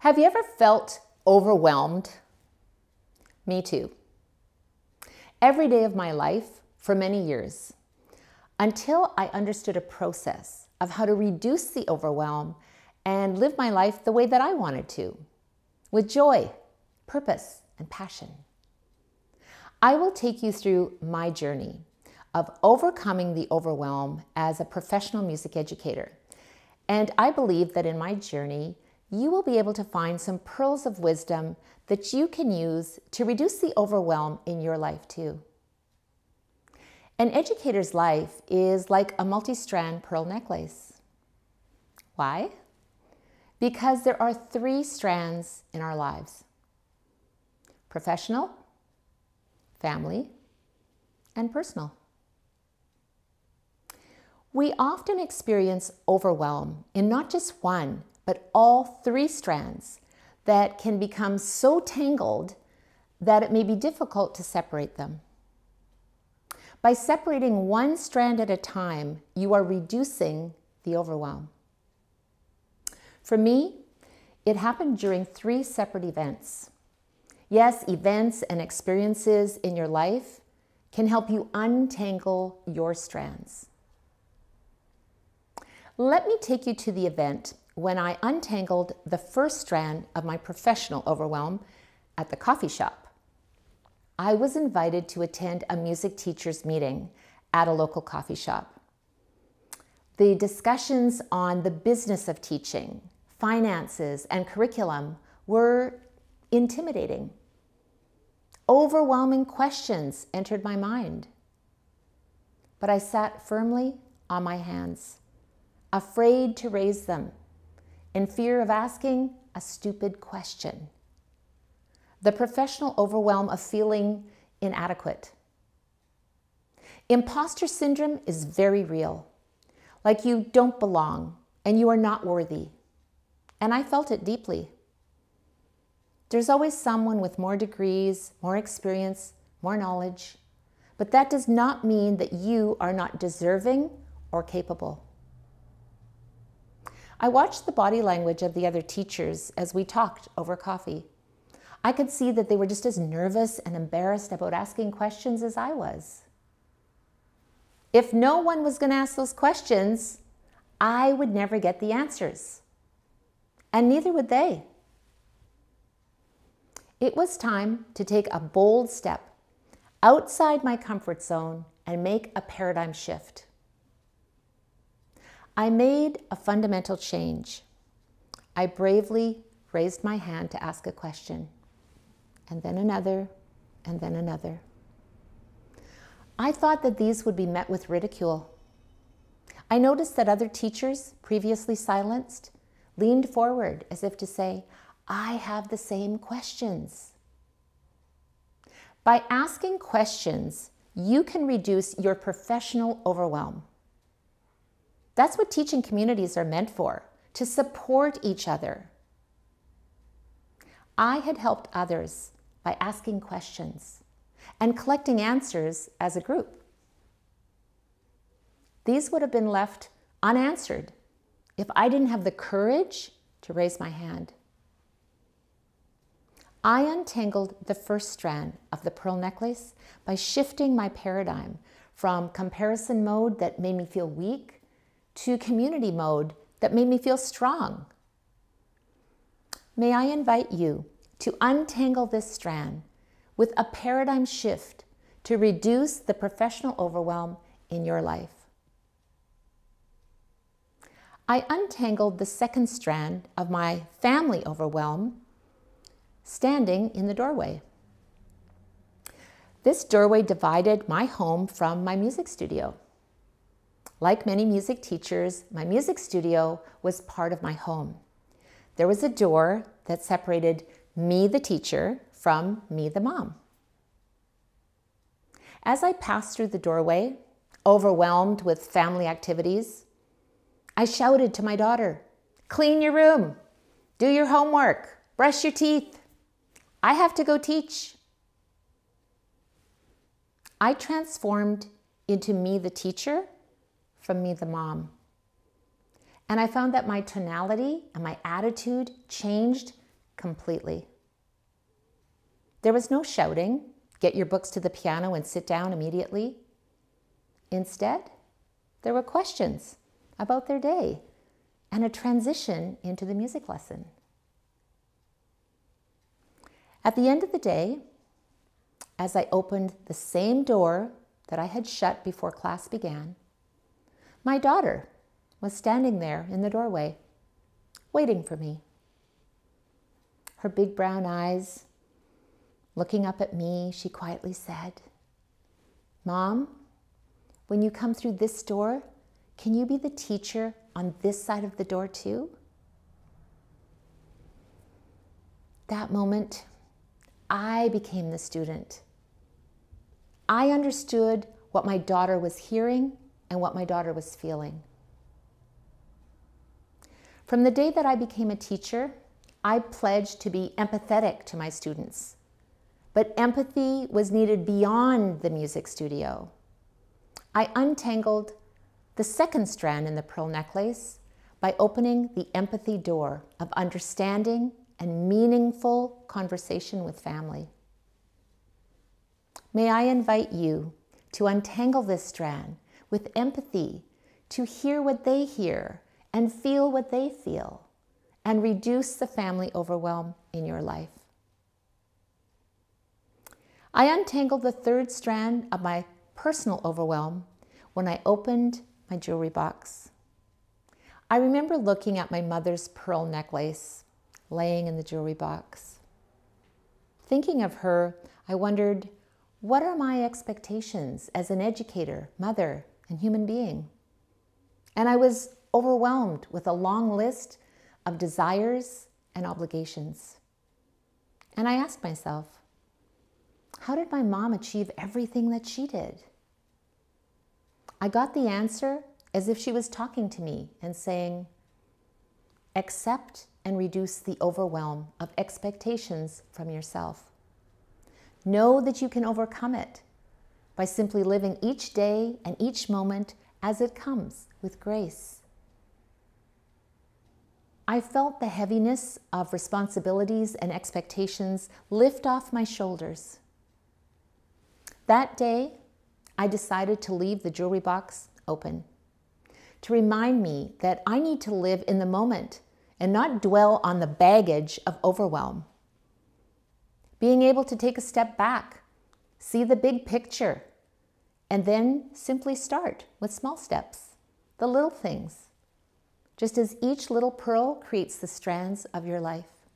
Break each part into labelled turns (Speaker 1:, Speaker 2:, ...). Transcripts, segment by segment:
Speaker 1: Have you ever felt overwhelmed? Me too. Every day of my life for many years, until I understood a process of how to reduce the overwhelm and live my life the way that I wanted to, with joy, purpose, and passion. I will take you through my journey of overcoming the overwhelm as a professional music educator. And I believe that in my journey, you will be able to find some pearls of wisdom that you can use to reduce the overwhelm in your life too. An educator's life is like a multi strand pearl necklace. Why? Because there are three strands in our lives professional, family, and personal. We often experience overwhelm in not just one, but all three strands that can become so tangled that it may be difficult to separate them. By separating one strand at a time, you are reducing the overwhelm. For me, it happened during three separate events. Yes, events and experiences in your life can help you untangle your strands. Let me take you to the event when I untangled the first strand of my professional overwhelm at the coffee shop. I was invited to attend a music teachers meeting at a local coffee shop. The discussions on the business of teaching, finances, and curriculum were intimidating. Overwhelming questions entered my mind. But I sat firmly on my hands, afraid to raise them in fear of asking a stupid question. The professional overwhelm of feeling inadequate. Imposter syndrome is very real, like you don't belong and you are not worthy. And I felt it deeply. There's always someone with more degrees, more experience, more knowledge, but that does not mean that you are not deserving or capable. I watched the body language of the other teachers as we talked over coffee. I could see that they were just as nervous and embarrassed about asking questions as I was. If no one was going to ask those questions, I would never get the answers. And neither would they. It was time to take a bold step outside my comfort zone and make a paradigm shift. I made a fundamental change. I bravely raised my hand to ask a question, and then another, and then another. I thought that these would be met with ridicule. I noticed that other teachers, previously silenced, leaned forward as if to say, I have the same questions. By asking questions, you can reduce your professional overwhelm. That's what teaching communities are meant for, to support each other. I had helped others by asking questions and collecting answers as a group. These would have been left unanswered if I didn't have the courage to raise my hand. I untangled the first strand of the pearl necklace by shifting my paradigm from comparison mode that made me feel weak to community mode that made me feel strong. May I invite you to untangle this strand with a paradigm shift to reduce the professional overwhelm in your life. I untangled the second strand of my family overwhelm standing in the doorway. This doorway divided my home from my music studio. Like many music teachers, my music studio was part of my home. There was a door that separated me, the teacher, from me, the mom. As I passed through the doorway, overwhelmed with family activities, I shouted to my daughter, Clean your room, do your homework, brush your teeth. I have to go teach. I transformed into me, the teacher, from me, the mom. And I found that my tonality and my attitude changed completely. There was no shouting, get your books to the piano and sit down immediately. Instead, there were questions about their day and a transition into the music lesson. At the end of the day, as I opened the same door that I had shut before class began, my daughter was standing there in the doorway, waiting for me. Her big brown eyes looking up at me, she quietly said, Mom, when you come through this door, can you be the teacher on this side of the door too? That moment, I became the student. I understood what my daughter was hearing and what my daughter was feeling. From the day that I became a teacher, I pledged to be empathetic to my students. But empathy was needed beyond the music studio. I untangled the second strand in the pearl necklace by opening the empathy door of understanding and meaningful conversation with family. May I invite you to untangle this strand with empathy, to hear what they hear and feel what they feel, and reduce the family overwhelm in your life. I untangled the third strand of my personal overwhelm when I opened my jewelry box. I remember looking at my mother's pearl necklace laying in the jewelry box. Thinking of her, I wondered, what are my expectations as an educator, mother, and human being? And I was overwhelmed with a long list of desires and obligations. And I asked myself, how did my mom achieve everything that she did? I got the answer as if she was talking to me and saying, accept and reduce the overwhelm of expectations from yourself. Know that you can overcome it by simply living each day and each moment as it comes with grace. I felt the heaviness of responsibilities and expectations lift off my shoulders. That day, I decided to leave the jewelry box open to remind me that I need to live in the moment and not dwell on the baggage of overwhelm. Being able to take a step back, see the big picture, and then simply start with small steps, the little things, just as each little pearl creates the strands of your life.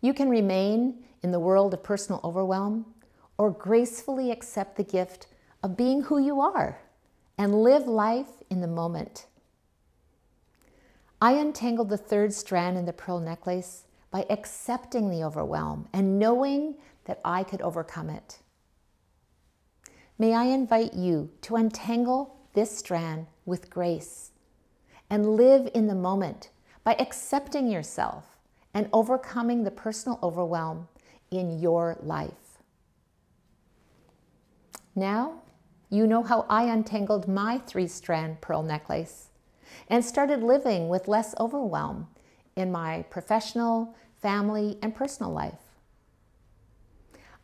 Speaker 1: You can remain in the world of personal overwhelm or gracefully accept the gift of being who you are and live life in the moment. I untangled the third strand in the pearl necklace by accepting the overwhelm and knowing that I could overcome it. May I invite you to untangle this strand with grace and live in the moment by accepting yourself and overcoming the personal overwhelm in your life. Now, you know how I untangled my three strand pearl necklace and started living with less overwhelm in my professional, family, and personal life.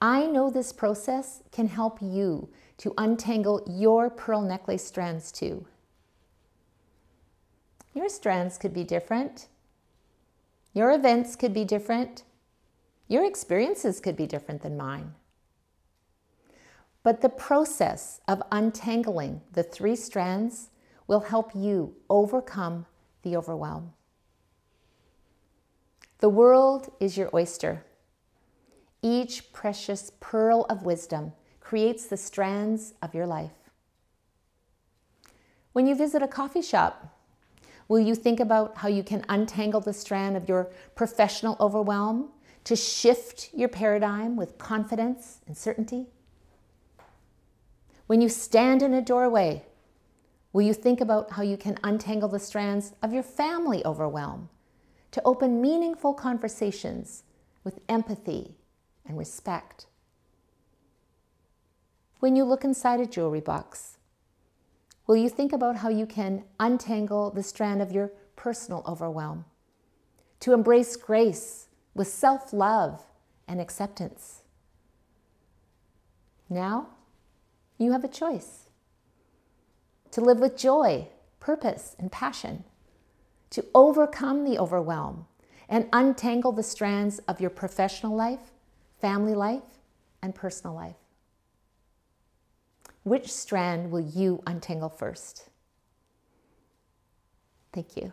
Speaker 1: I know this process can help you to untangle your pearl necklace strands too. Your strands could be different. Your events could be different. Your experiences could be different than mine. But the process of untangling the three strands will help you overcome the overwhelm. The world is your oyster. Each precious pearl of wisdom creates the strands of your life. When you visit a coffee shop, will you think about how you can untangle the strand of your professional overwhelm to shift your paradigm with confidence and certainty? When you stand in a doorway, will you think about how you can untangle the strands of your family overwhelm to open meaningful conversations with empathy and respect? When you look inside a jewelry box, will you think about how you can untangle the strand of your personal overwhelm to embrace grace with self love and acceptance. Now, you have a choice to live with joy, purpose, and passion, to overcome the overwhelm and untangle the strands of your professional life, family life, and personal life. Which strand will you untangle first? Thank you.